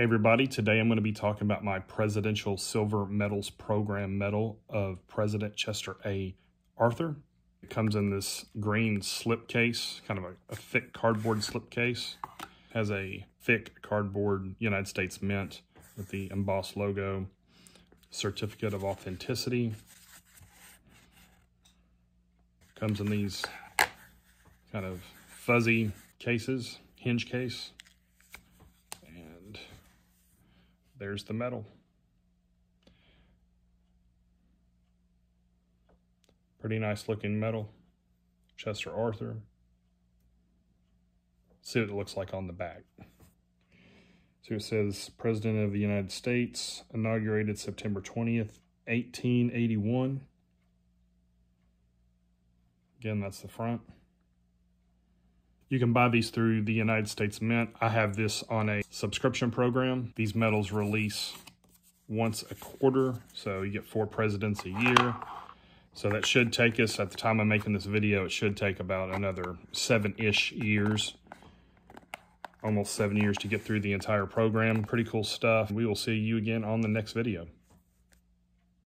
Hey everybody, today I'm going to be talking about my Presidential Silver Medals Program Medal of President Chester A. Arthur. It comes in this green slip case, kind of a, a thick cardboard slip case. Has a thick cardboard United States Mint with the embossed logo, certificate of authenticity. Comes in these kind of fuzzy cases, hinge case. There's the medal. Pretty nice looking medal. Chester Arthur. See what it looks like on the back. So it says President of the United States, inaugurated September 20th, 1881. Again, that's the front. You can buy these through the United States Mint. I have this on a subscription program. These medals release once a quarter, so you get four presidents a year. So that should take us, at the time I'm making this video, it should take about another seven-ish years, almost seven years to get through the entire program. Pretty cool stuff. We will see you again on the next video.